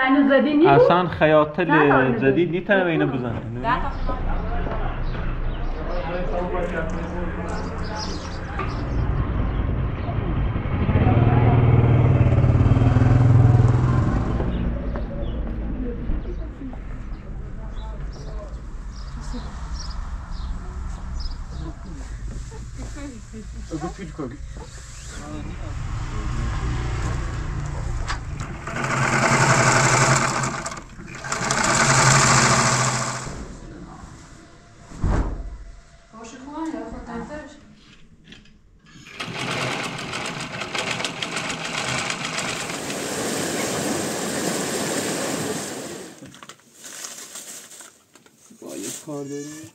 هنوز زدی نیست اصلا خیاطل نه، نه، جدید نه. نیتونه اینو بزنه ده تا با یه کار داریم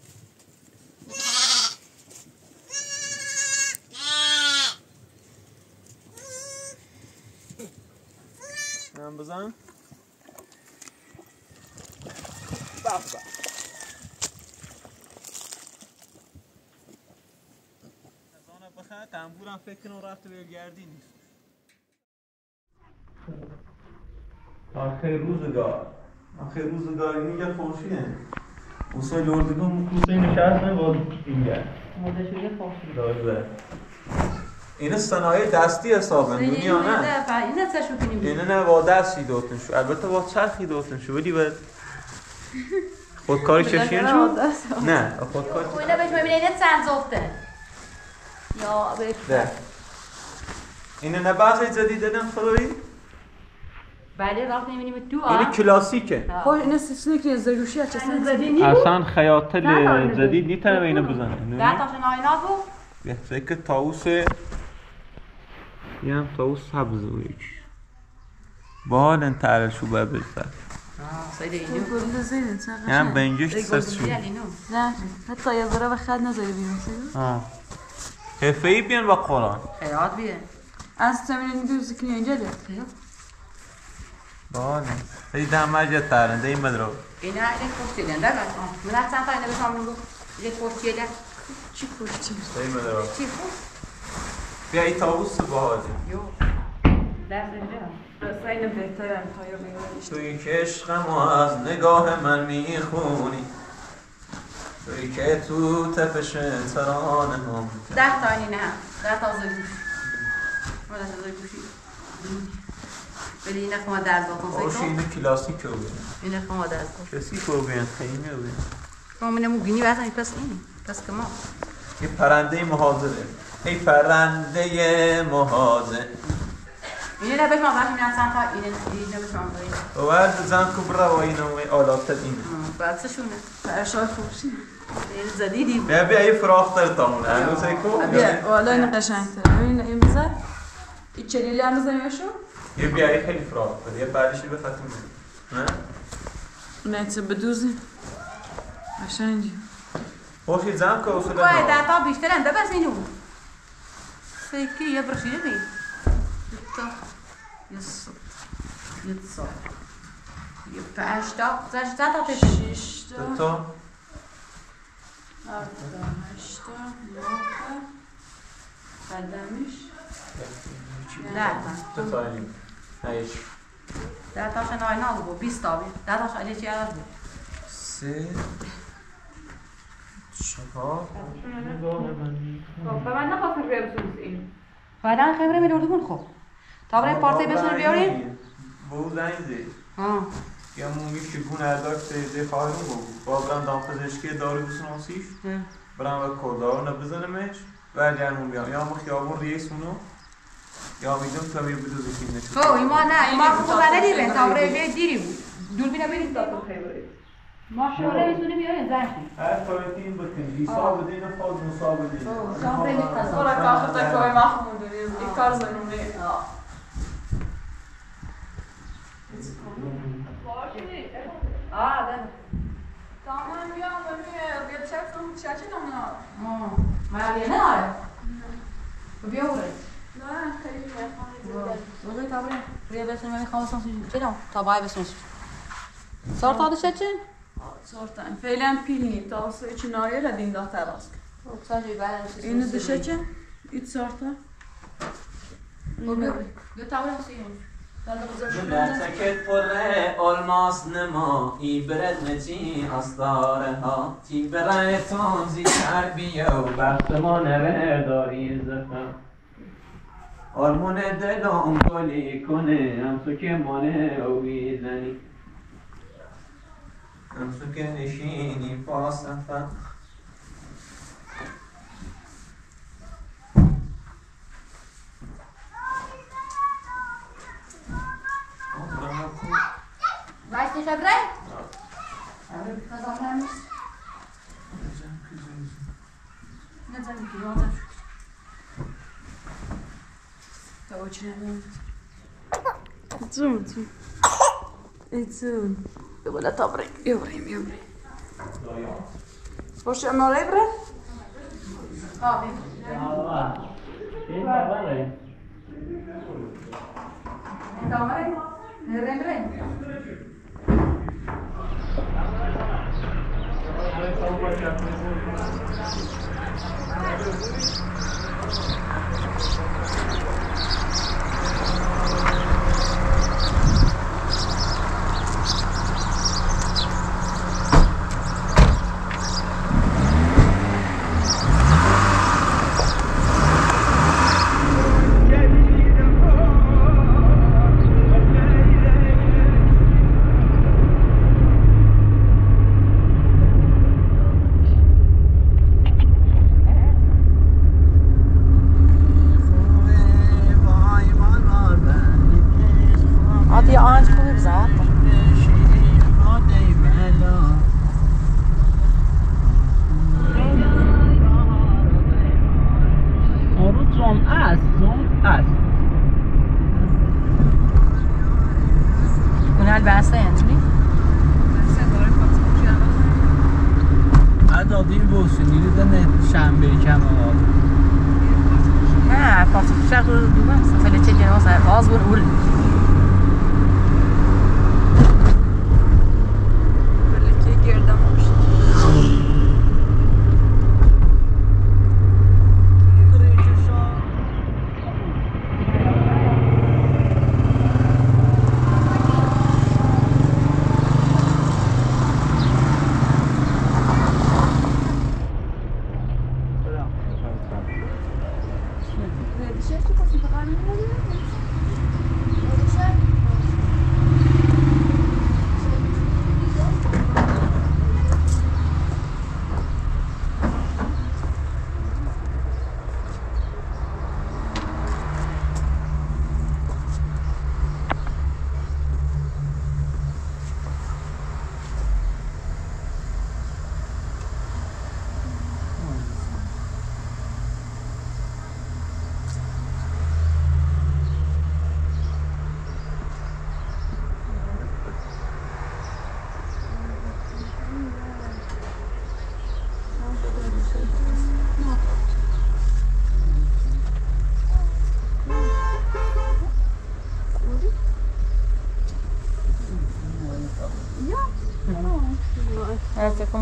هم بزن بخ بخ از آن بخه تنبورم فکر کنم رفته به گردی نیست. آخه روزگار. آخه روزگار این یه خوشیه موسی لردگان موسی نشست نه با اینگر مدل شده خوش داره این صنایع دستی حسابن دنیا نه. این دستش رو کنیم. اینه نه با دستی دوتن شو. البته با چرخی دوتن شو ولی باید خودکاری چشین شو نه خودکاری خویله بهش ببینه اینه چند زفته یا بهش ده اینه نه بحث جدید دادن خدایی؟ بله راه نمی‌بینیم تو اینه آه کلاسیکه. خب این سیستمی که زروشی هنوز زدی نیست؟ اصلا خیاطل. جدید نیتونه اینو ده بزنه تاشن آینا بود یه فکر تاوس یه هم تاوس سبز و یک بال انتر شو باید بزن هم بنجش سس شو اینو. نه حتی یه ذره به خد نذاری بیرون سیدو آه. حرفه ای بیان با قرآن. خیرات بیه. از تمرین دوز کنی اینجا لیت باله ای دم مجد ترنده این مدرو اینا این خوش دیدن ده بس من از چند تا اینو بسام نگو یه خوش دیدن چی پشتی ای مدرو چی خوش بیا ای تاوس باحاله یو. دست اینجا رساین بهترم تا یا بیاریش توی که عشقم و از نگاه من می‌خونی. توی که تو تپش ترانه هم ده تا اینی نه. ده تا زوی ولی این ما درز بکن آشی سیکو اینه کلاسیکه و بیان این ما درز بکن کسی که و بیان خیلی و بیان ما منمو گینی بزنی پس اینی. پس که ما. یه پرنده محاضره. ای پرنده محاضر. اینی نه بهش ما میرن چند تا اینه اینه بهش ما و بعد زن کبرا و اینو و آلات اینه بعد چشونه فرشای خوشی این زدیدی بیا بیا ای فراختر تامونه هنوز ای کو بیا. والا این این هم بزنیمشو یه بیا ای خیلی فراختر یه بعدش به ختم نه نه؟ چه بدوزی قشنگی. خوشی زن که اصول نام ده تا بیشتر انده بس اینو. فکری یه برشیده بی. تا یه سو یه سو یه پنج تا. زش تا پیش شیش تا. تا هشت تا. نه تا. قدمش ده تا تو تا اینیم هیچ ده تاشن آینا بود بیست تا بود ده تاش علی چی عرض بود سه چهار خب به من نخواستم بسوز این بعدا خبره می دوردون خب تا برای پارتی بسون بیاریم بو زنگ زی ها یا مومی شگون ارداک سیزه خواهرون بود با برم دام پزشکی دارو بسناسیش برم و کردارو نبزنمش و جرمون بیام یا ما خیابون ریسونو یا میدون تا بیر بدو زکیم نشد خب این ما نه این ما خوب بلدی به تا برای به دیری بود دوربین بریم تا ما شوره می‌تونی بیاریم زنشی هر کارتین بکن حساب بدین و فاز مصاب بدین شام بریم Ora kao što tako je Mahmud i Karzanu ne. آه ده Tamam ya böyle receptum çeçenim ya. آه ما نه آره بیا بریم Ne kayıp بزرگ تا بریم بیا بسیم میخوام بسیم چرا تا بای بسیم سار تا داشته چه Sortan. Feylen pilni tavsı için ayıra din da terask. sadece ben İni dışa çe. İç sorta. دو تا بریم سیم جلتك پر الماس نما ای برد نچی استاره ها تی برای تونزی آرمون دلم گلی کنه. همسو که مانه اوی زنی تو که نشینی پاس Weißt du, Gabriel? Это очень умно. Дзум, дзум. Дзум. Voilà, dobre. Dobre, dobre. Possiamo leggere? Va bene. Allora. Sì, va bene. Dobre. Leggere?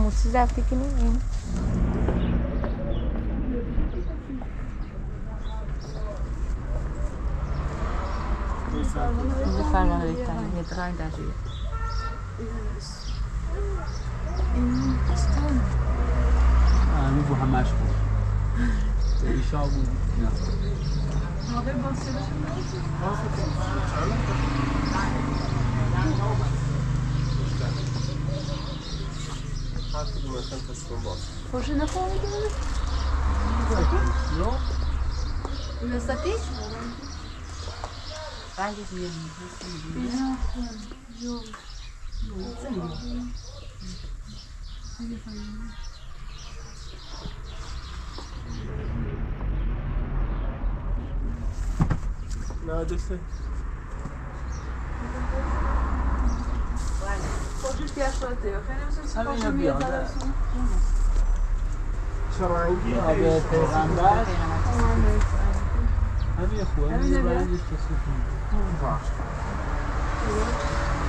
Muchos ya que no vemos. Vamos falar de estar de da gente. Ah, não vou ramar as coisas. Eu deixo algo. Não. Não, bem, você deixa o meu. Nossa, que. همش بود. ایشا بود. نه. Proszę na połowę. Investitiv? Bence sie Neredesin? Hoje ihtiyaç var diyor. Benim همین یا بیا. چرنگی؟ آب پیغمبر. همین خوبه همین برندش کسی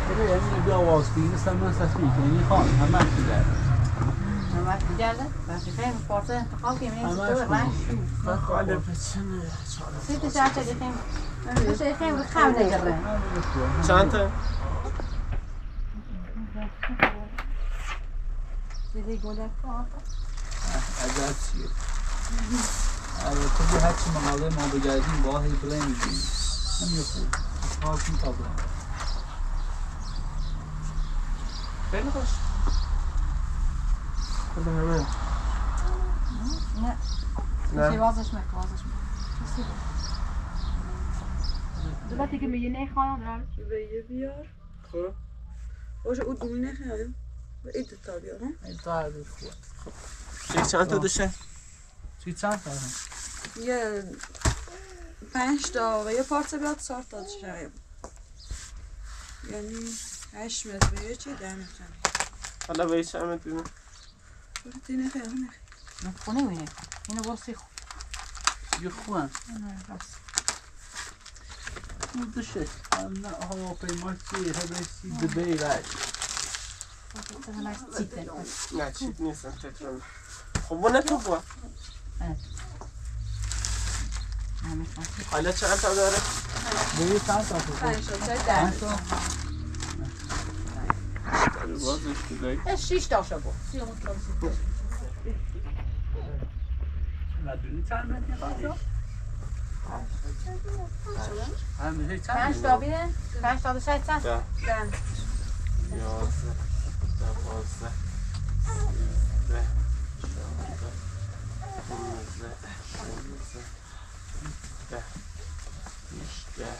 بله همین بیا. آواز بگیر مثلا من تصمیم کنی خواهد همه چی در وقتی گرده وقتی خیلی پارسه انتخاب کنیم این تو من بله بچنه سی تا چهار تا دیگه خیلی خم نگره چند تا؟ عجب چیه البته به هرچی مقاله ما بگردیم با هی بله میگیم همین خوب حال کن تا برم خیلی خوش کل همه نه نه وازش مک وازش مک دلوقتي که میگه نه خانم دارم که به یه بیار خب باشه او دومی نخیاریم به ایت تا بیارم این تا هر دو خوب چند تا دشه؟ چی چند تا هم یه پنج تا و یه پارچه بیاد چهار تا شایم یعنی هشت متر به یه چی ده متر حالا به چه همه دیدم باشه تی نخیار نخیار خونه وینه اینو برو سیخ یه خوب هم دوشه نه هواپیما چیه هبسی دبی رای نه چی نیستم تترم خب اون تو با. حالا چند تا داره؟ به یه چند تا خوب پنج تا پنج تا. شیش تاشا بود پنج تا بیدن پنج تا داشت چند ده. یازده. دوازده سیزده چهارده پونزده شونزده ده بیشده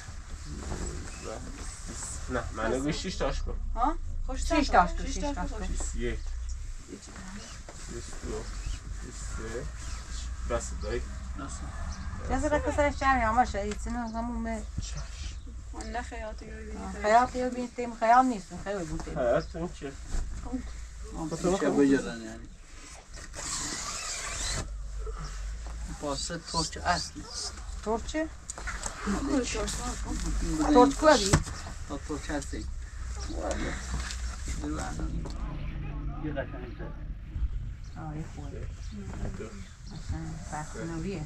نوزده بیست نه من نگوی شیش تاش کن خوش شیش تاش تو، شیش تاش تو. بیست یک بیست دو بیست سه بس دایی جزء كسر الشعر يا ماشا يتسنى همون من یا بین تیم خیال نیست خیلی بود تیم حیاتون چیه؟ میشه بگیرن یعنی واسه ترک اصلی ترچه ترچ تا ترک اصلی یه قشنگ آه یه خوبه مثلا فخنوریه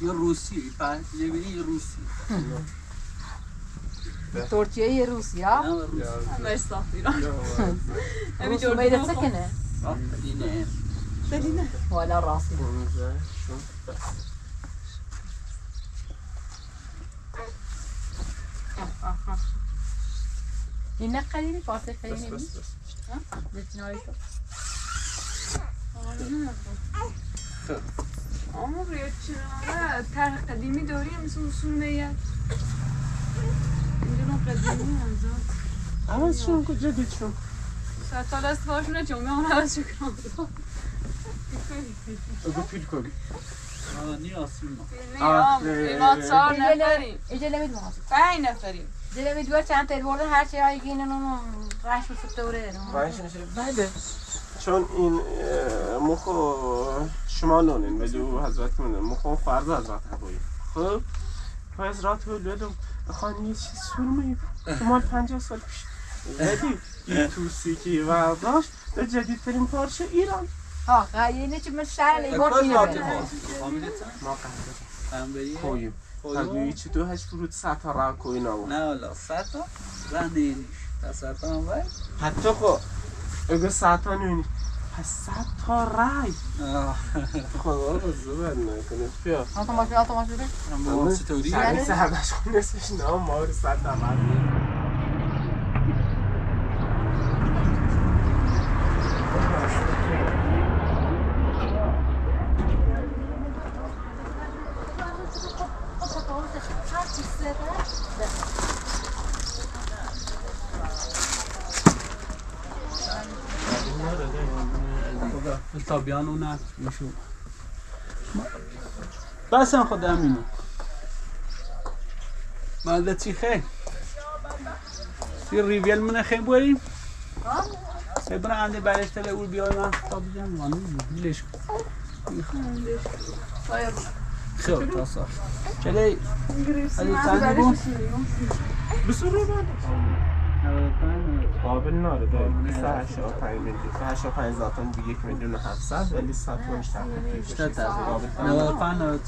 یا روسی زمینی یا روسی ترکیه یا روسی ها؟ نه روسی اما استغفیران امی جورجو بيدك سكنة صح؟ مدينة مدينة ولا راسي هنا خليني Olmuyor çırağına ter kadimi doğruyor musun usul meyyat? Şimdi o kadimi yazdı. Ama şu an kuca geçiyor. Saat alası başına çok ne ona aşık oldu. Öbür kül koy. Aa niye asılma? Bilmiyorum. İmat sağ neferim. Ecelemedim onu. Ben neferim. Ecelemedim. Sen telvordan her şeye ayık şey inen onu. Raş mısıp da uğrayalım. Ben şimdi şöyle. Ben de. چون این مخو شما نونین ولی او حضرت منه مخو فرض حضرت هوایی. خب؟ پای حضرت ولادم خانی یه چیز سرمه مال پنجاه سال پیش. ولی این توسی که برداشت به جدیدترین پارچه ایران. ها خیلی چی من شهر لیبار اینه ما قهده کویم تگویی چی دو هش فرود سطح را کوین آمون نه والا تا؟ زنده اینیش. تا تا هم باید؟ حتی خب اگه سطح نونی. پس صد تا رای. خدا رو زبر نکنه بیا. آتوماش بره اما چطوری؟ شبیه سردش خونستش نه ما رو صد نفر. تا بیان اون میشو بس هم خود همینو مالده چی خیلی یه ریویل منه خیلی بریم خیلی برای انده برش تله اول بیای من تا بجم وانو بیلش خیلی تا صاف چلی؟ علی تنی بون بسرو من قابل ناره داره 285 میلیون 285 ذاتون به یک میلیون و 700 ولی ساتونش قابل 95 93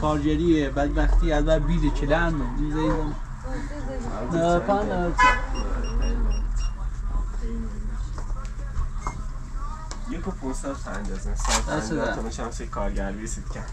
کارگریه بدبختی از بر چلن میزیدم 95 93 یک و 500 تا اندازه 150 تا میشم سی کارگر ویسید کرد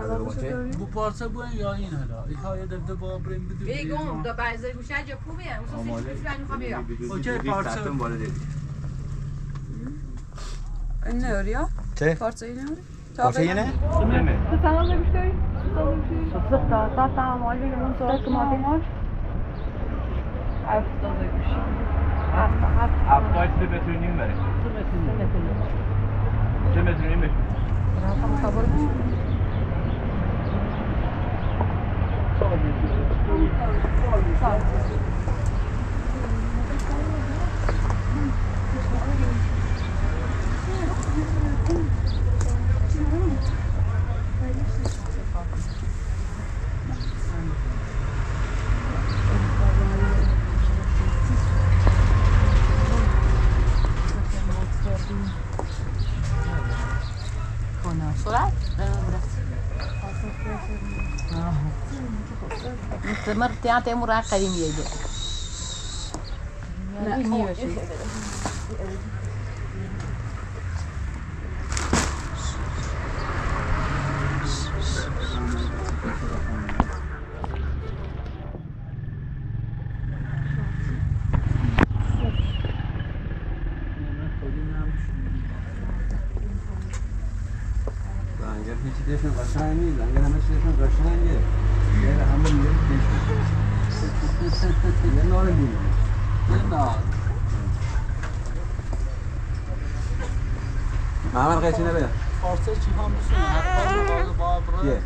خدا تو تو دست واقع دیوانه بابا داد وای نه کشکی دست از گوشی همشه جینا جپویه میگم جپویه هفتاد در پنجاه نیرنش روی چه سنه چه این ترسیم جپویه جپویه جپو جفتم شونه سه تاشه بوی نه اون پارتاش یاری هاتون خب بهتره حالا اگر نخواهد خاله پارتش می‌خواد بده. بدوزی دیگه پنج دقیقه خاله دیگه اگر نخواهد بیا توسط من بو پارسه بوی یا این حالا این های دفته با بریم بدوزی بیگم دا بعضی گوشه جپو بیه اون سوسیش فلان خو بیا اوکی پارسه این نوریا چه؟ پارچه این نوری پارچه یه نه؟ هفتاد سه بتونیم بریم سه بتونیم بشیم 嗯，好的，好的。مستمر تیان تیمور قدیم یه زنگر هیچی دیشون قشنگ محمد قیچی نبیده پارسه چی هم بسونه حتی با با برای یه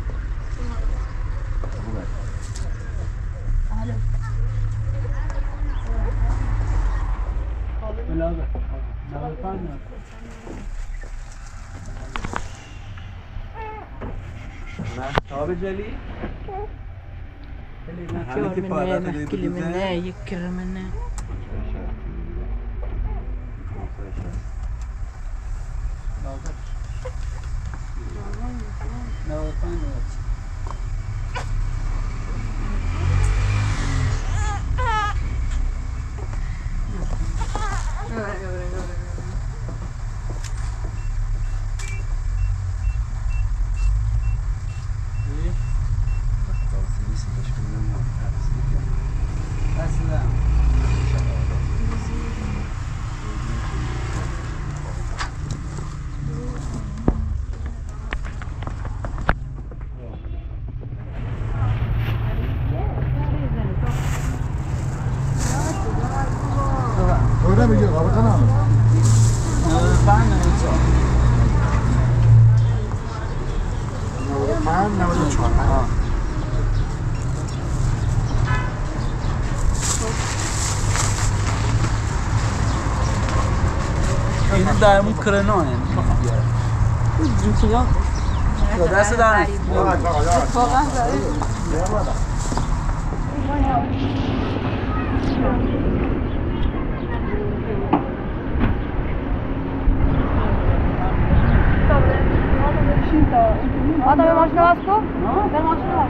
بلاده نوفن نه محتاب جلی همه که منه پارت در اون کرنانه یا دست در نیست. Yavaş yavaş yavaş. واقعا زده آدم ماشین باز کن در ماشین باز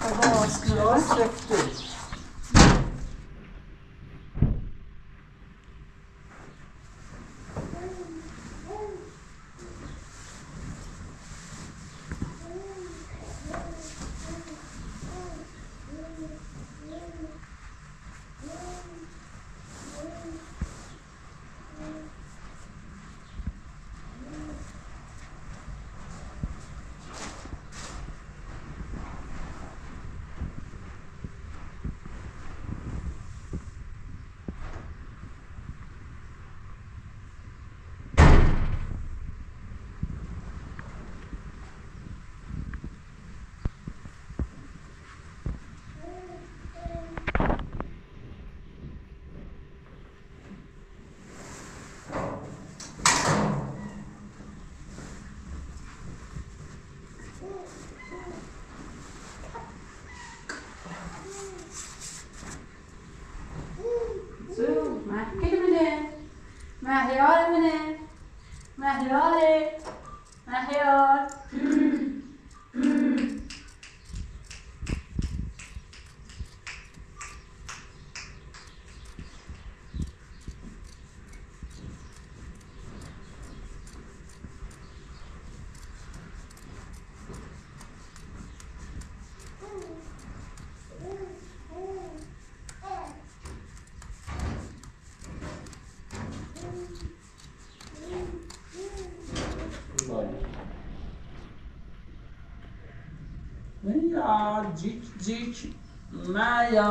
пожалуйста, на вас. منه محيالي محيا ya cik cik me ya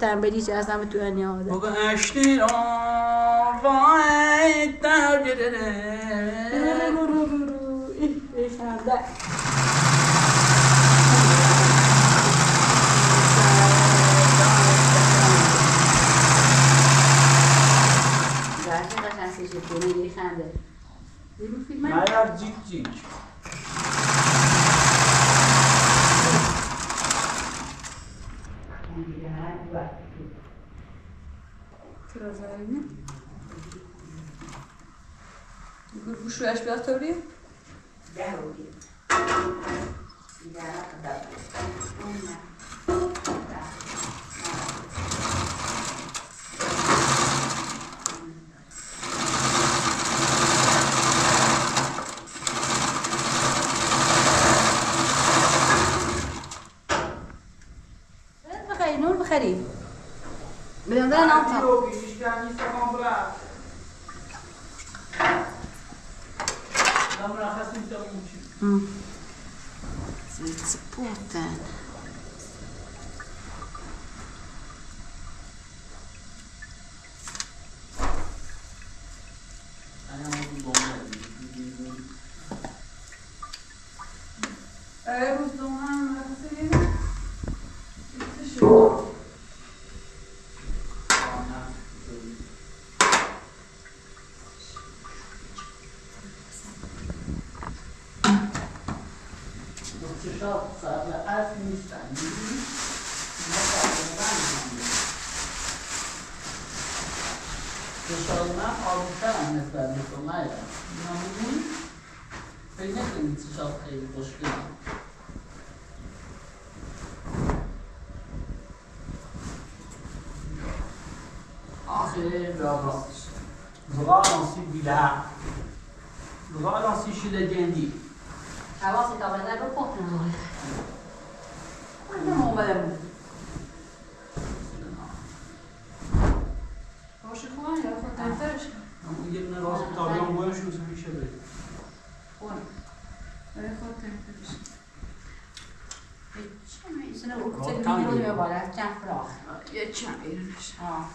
تیم بریچ از همه تو انیاد اوه اشتین وا استابل در رو رو ای خدا da teoria. Champions. Ah.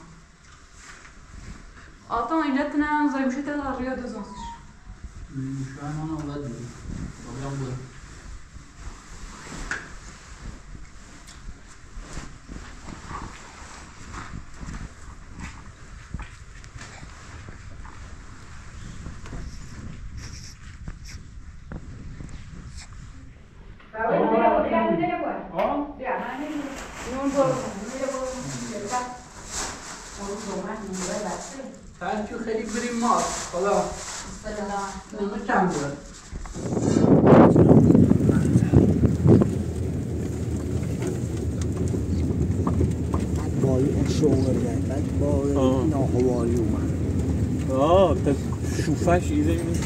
Attends, il a tenu un zagouché à la Rio dos Anjos. Je suis vraiment en bas de. Regarde-moi.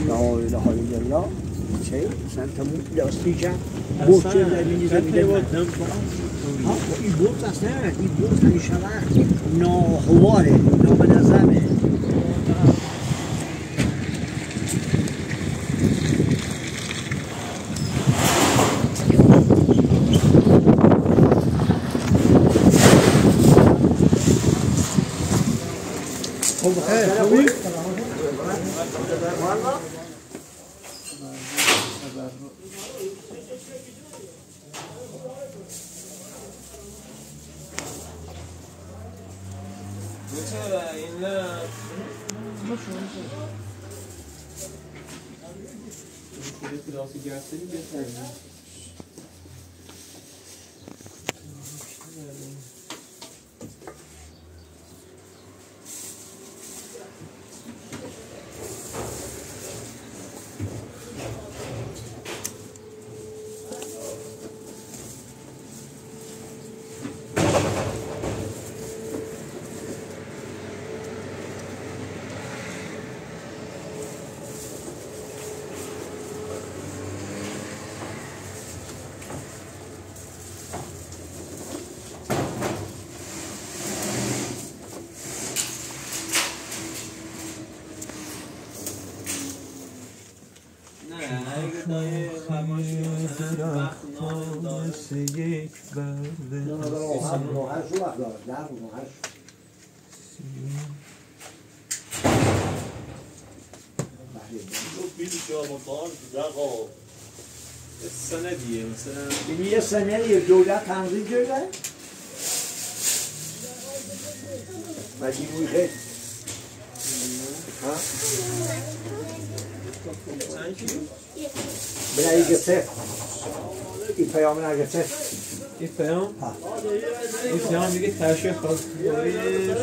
لا اله الا الله. چه؟ سنت موت لاستیکم بوچه نبی زمینه خامس یک برده سندیه مثلا یعنی یه دولت تنظیم کرده مجیبوی خیلی ها برای گفته این پیام نگفته این پیام این پیام میگه تشریح خواستگاری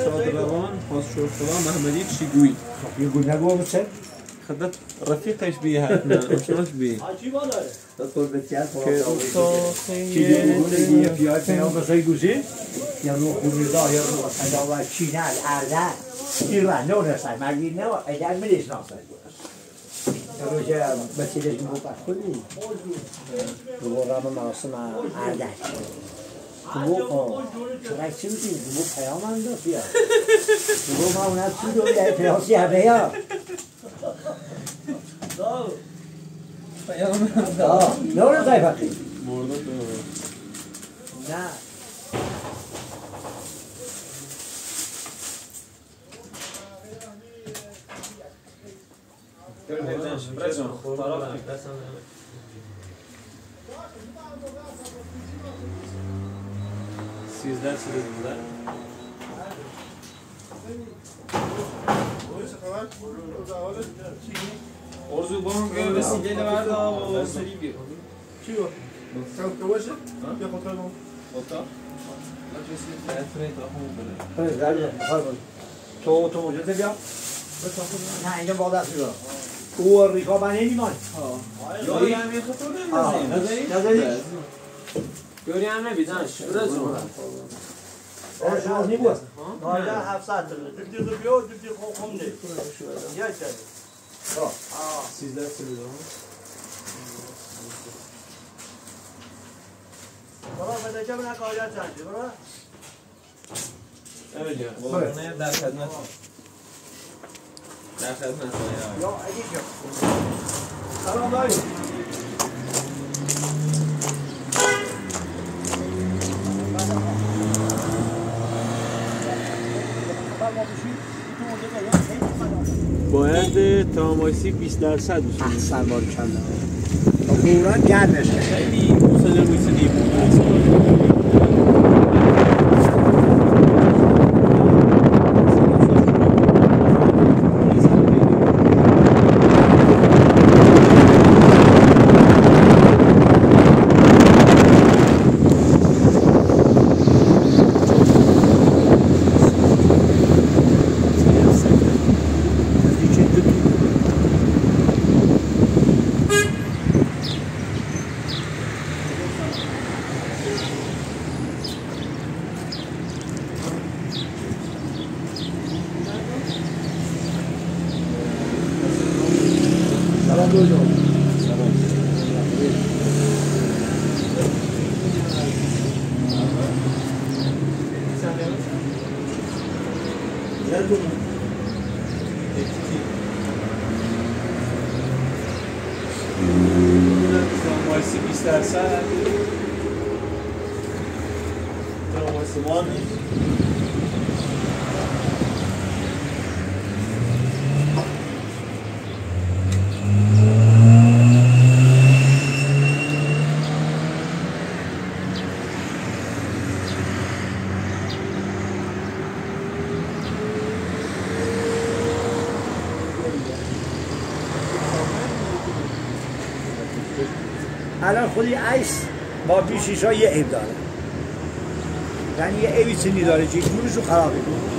شادروان خواست شورخدا محمدی چیگویی یه گونه نگو بسه خدت رفیقش بیه حتما آشناش بیه که اوستا چی گونه یه پیای پیام بسه گوشی یا رو خونیزا یا رو صدا و چینه الارده ایران نه مگی نه رو که بسیارش مو پس کنی رو رام مراسم اردش تو چرا چی میگی؟ تو پیام هم دو بیا تو ما اون تو دو یه پیاسی همه یا؟ پیام آه نه مرده نه. سیزده سیزده ارزو بانگ وسیله بردا و سری بیر چیو؟ کم که باشه؟ یا خود کنم خودتا؟ خیلی زرد بخار بود تو تو موجوده بیا نه اینجا باید او ریکا من نمیمان یاری هم یه خطور آه، نمیزیم نداری؟ یاری هم نبیدنش رزو آه شما نیبود مایده هفت ساعت دیدی رو بیا دیدی خون خون نه یا کرده سیزده سیزده. بابا بده که من کاریت چندی؟ بابا نمی‌دونم قربونه در خدمت. در خدمت سلام داری باید ترامایسی 20 درصد بشه. احسن بار کلا تا فورا گرمش. خیلی موسیقی موسیقی بود سلام دوزو ترامایسی 20 درصد ترامایسی ما نیست الان خودی عیس با بیشیش ها یه عیب داره. یعنی یه عیبی سنی داره که خرابه های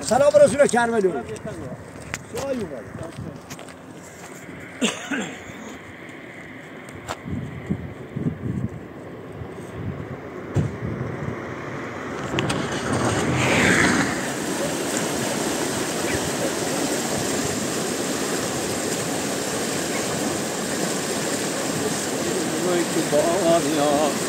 سلام رسول کرملو شای اومد آقای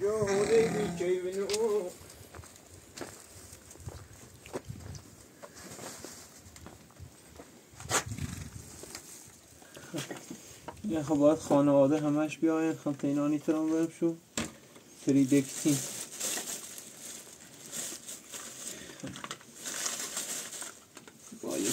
جو هودي بي كيفن او یه خب باید خانواده همش بیاین خب تینا نیتران برم شو. تری دکتین با یه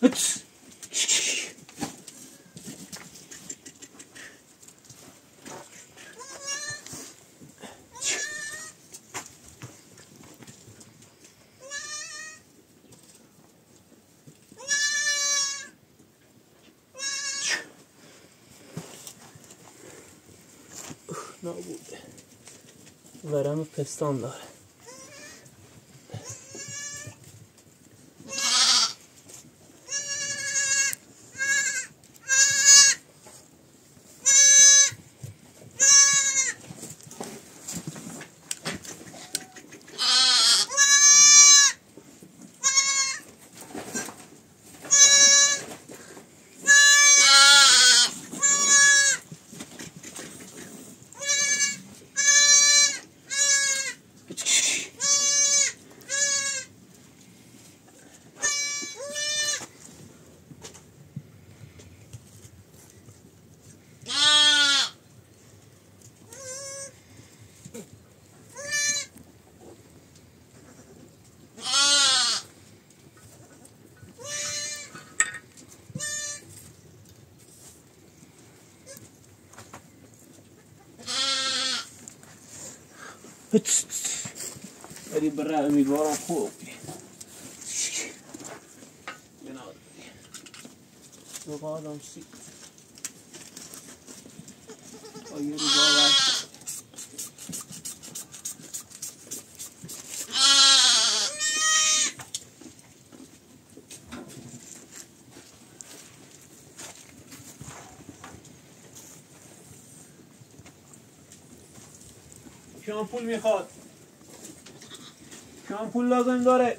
کار داریم نابوده ورم پستان امیدوارم خوب رو باور شامپول می‌خواد. am pulla gândore.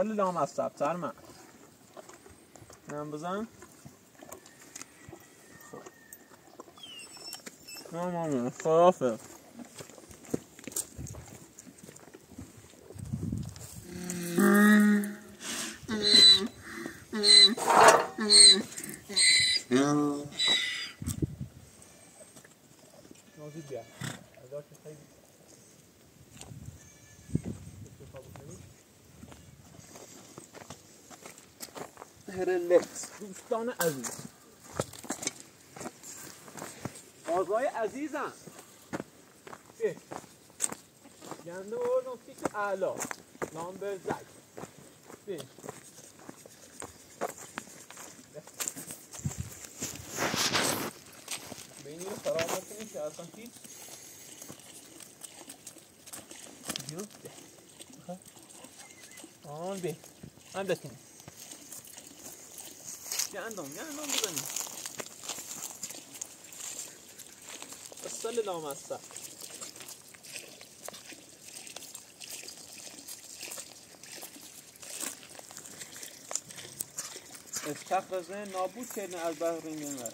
از سال لام از سبتر من. نم بزن. خب. نه اعلا نمبر زک سین بینی رو خراب نکنیم که أصلا هیچ بیفته آن بین. اندکنیم یه اندام یه اندام بزنیم. أصلا لامسته استخرزه نابود کردن از بحرین میمر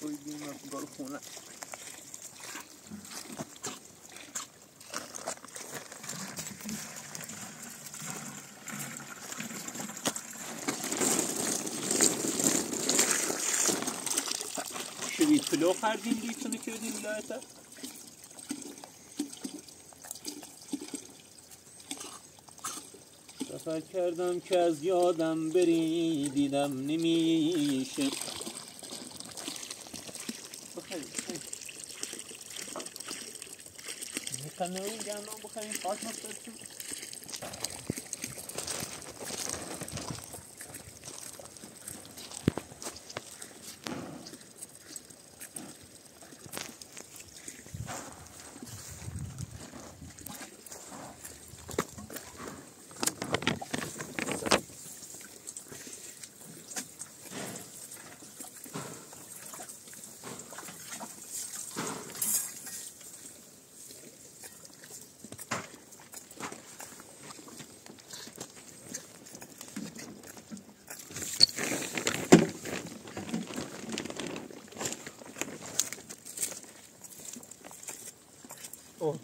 کوی بیمه برو خونه شوید پلو خردیم لیتونه کردیم لایتا سفر کردم که از یادم بری دیدم نمیشه. بخیلی می‌کنه اون گندم بخیلی خواهد مسترسون اوه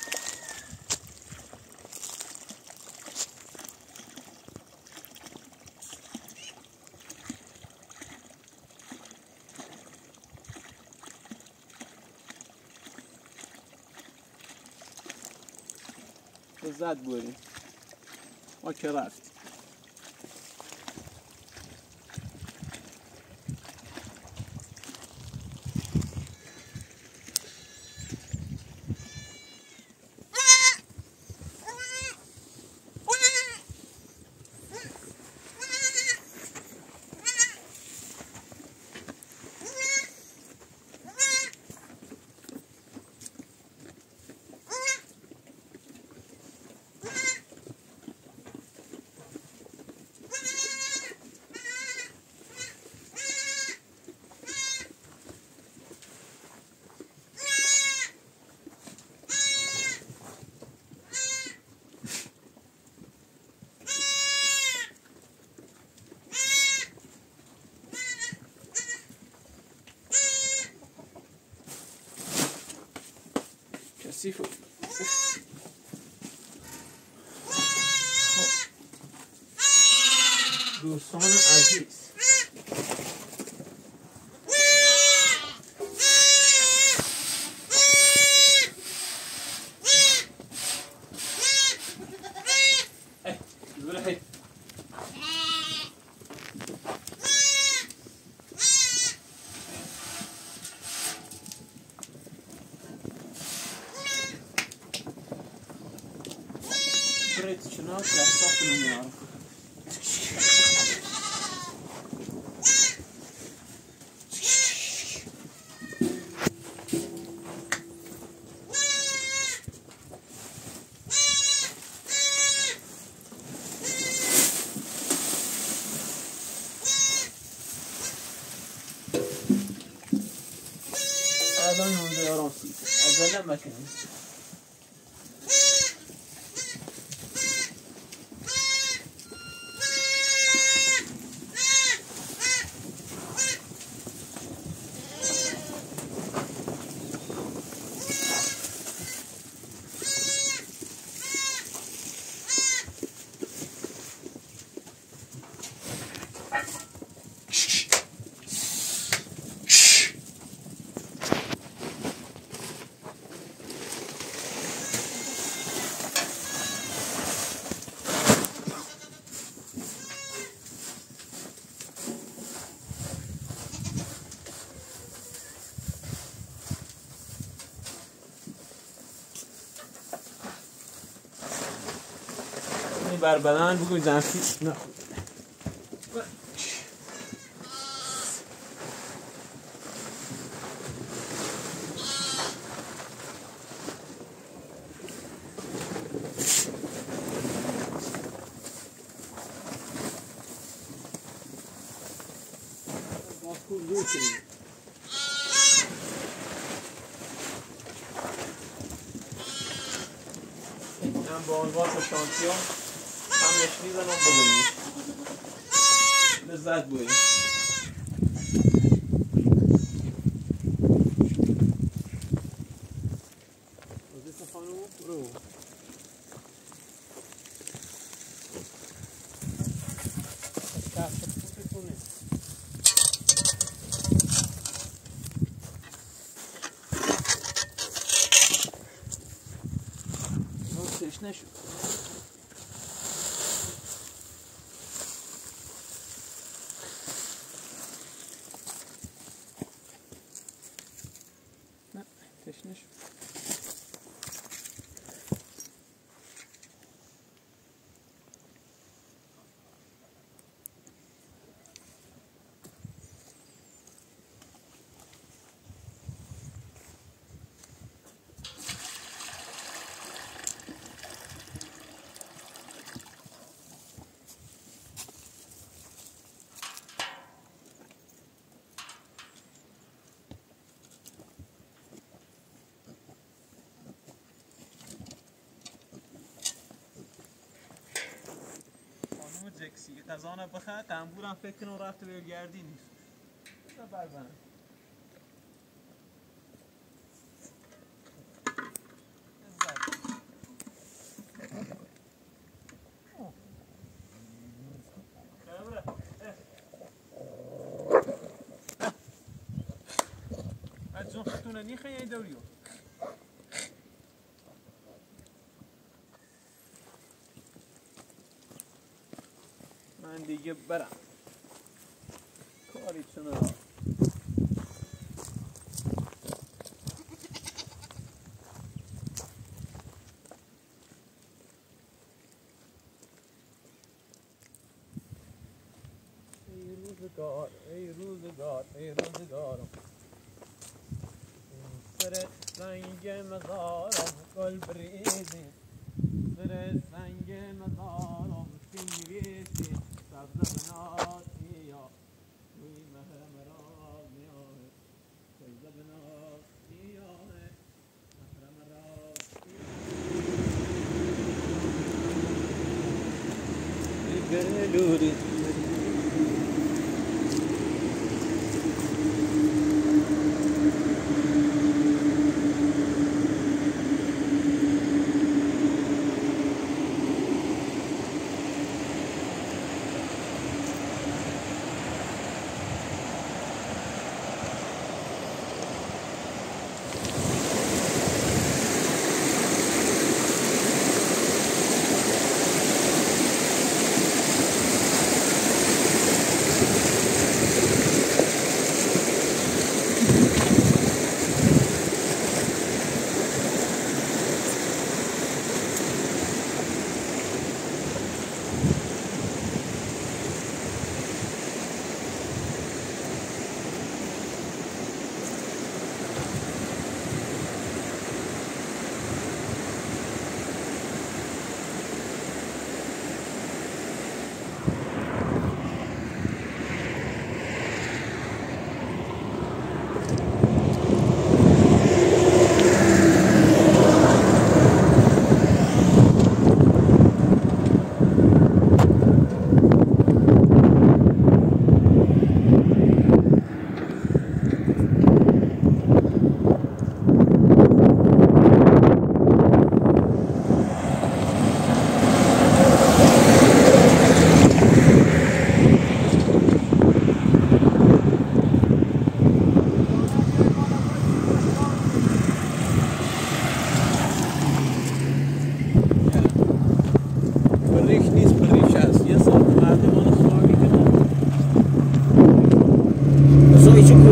za dori. Oke raft. sattın onu ya. Adam yolda yaramsın. Ezelden bakın. بر بدن بگو زنفی عنوان شانسیون نه، تشنه شد نه تشنه شد خانم جکسی نه بخره تنبورم فکر کنم رفته به گردی نیست از جون خطونه نیخه یه دوریو من دیگه برم کاری چه ندارم ای روزگار ای روزگار ای روزگارم سر سنگ ルール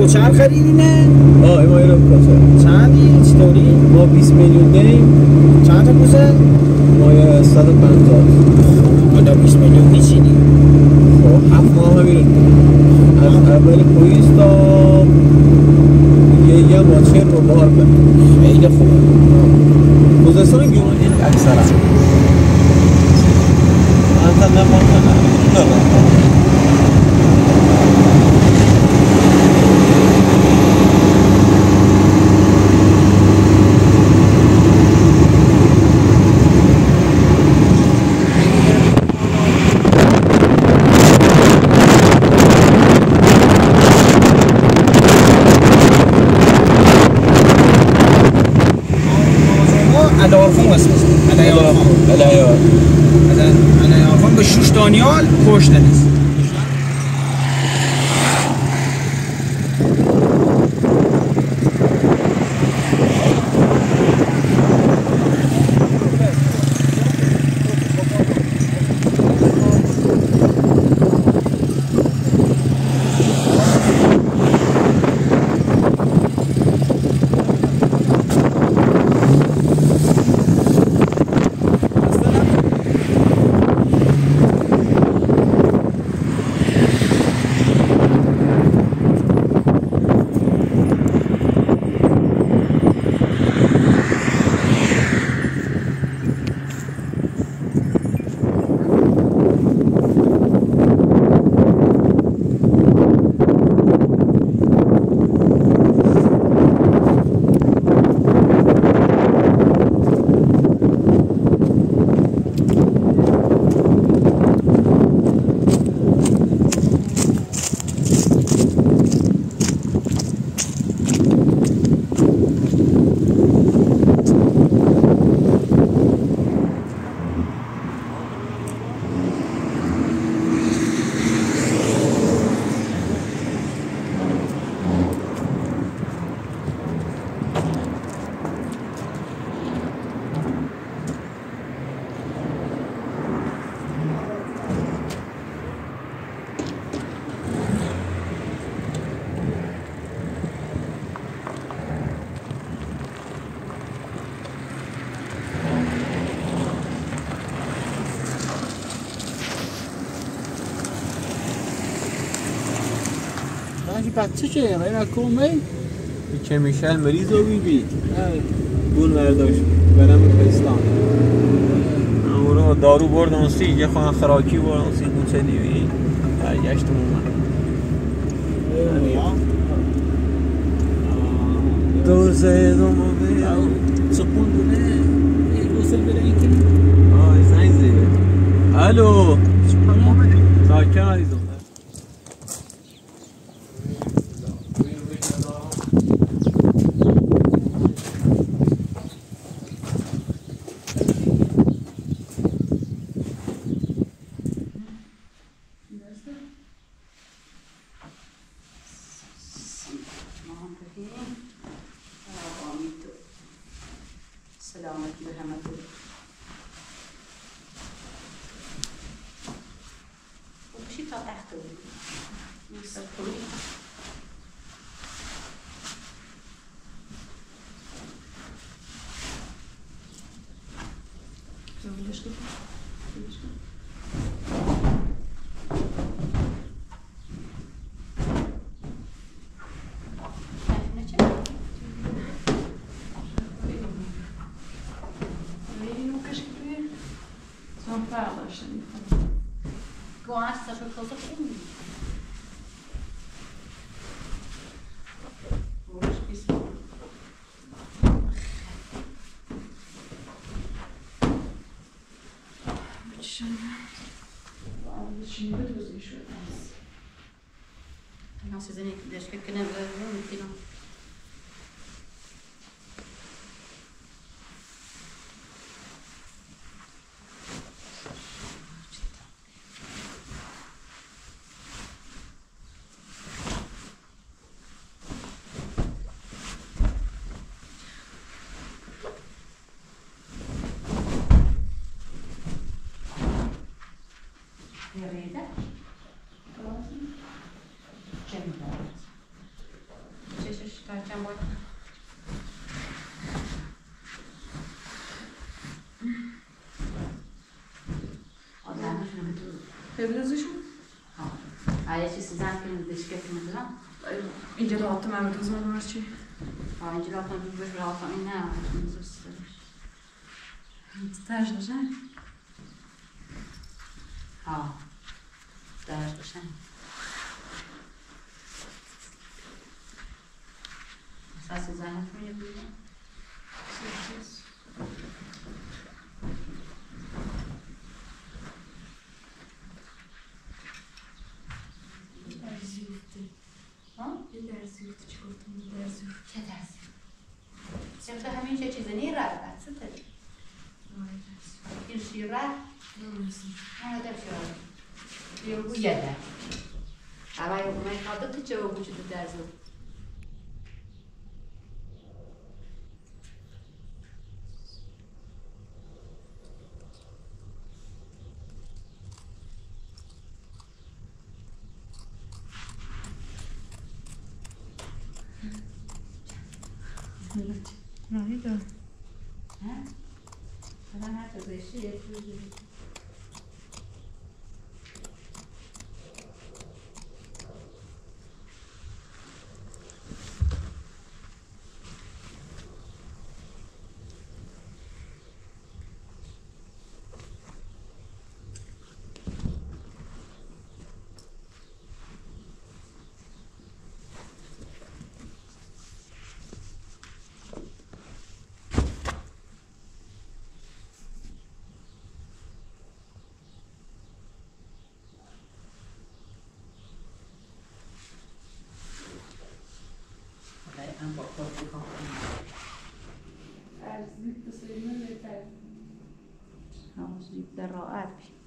کوچر خریدینه؟ آه ایما ایرو کسه چندی؟ چطوری؟ ما 20 میلیون داریم. چند تا کوسه ما یه 150 حالا 20 میلیون میچینی. خب هفت ماه هم میرون از اول پویز تا یه یه ماچه رو بار کنیم خیلی خوبه. خوزستان گیرانی اکثرا. انتا نمانده نه نه الارفون Mas بچه چه؟ این اکومه؟ که میشل مریض و بی بی بون برداشت. برم پستان. رو دارو بردم سی یه خواهن خراکی بردم سی کوچه دیوی. برگشتم اومد. دور زیدم و بیام سپون دونه گوسل بره این آه زنگ زیده الو. ساکن عزیزم sizin ilişki güne böyle mümkün bak. Eviniz A ja ci se zamknem, da škrtim zra. In gelato me vedo zelo vrči. Pa in gelato mi bo želato in ne, ampak mi zelo stariš. Stažno, že? راهی دار. ها؟ الان هر چه بشی یه چیزی Okej, جراءات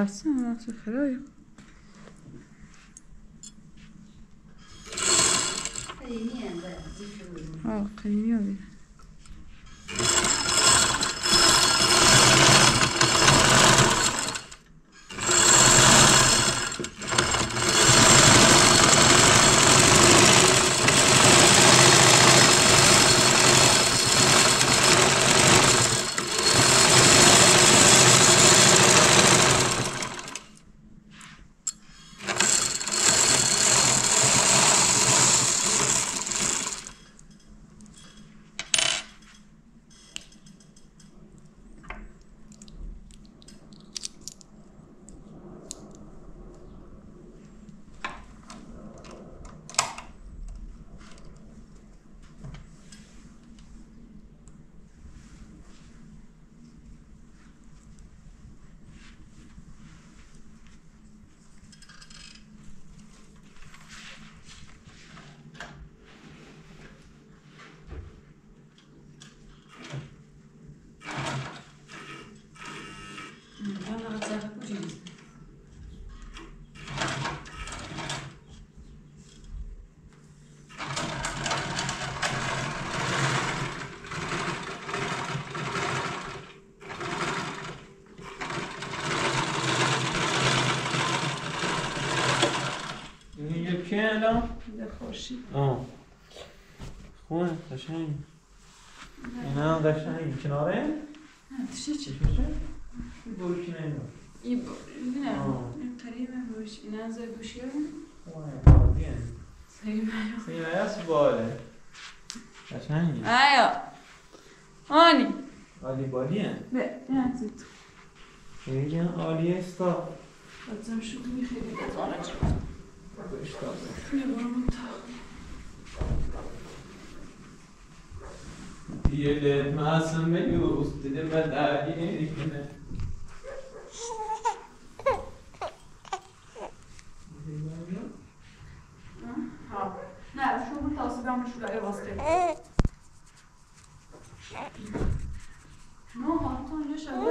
مش خواهرسه نفس خورشید آه. خوبه؟ قشنگ. اینا هم قشنگ. کناره؟ نه تو چی بوی که نمی‌دونم این با این نه آه. این قریبه باش این از گوشی ها؟ خوبه سیمه سیمه هست باله. قشنگی. آیا. آنی. عالی بالیه. به نه زید خیلی هم عالیه استا. بازم شو میخیلی. بزانه چه Diyelim masum meyus dedim ben daha yeni güne. نه شو بود تاسو بیام شو لایه واسطه نه حتی اینجا شبه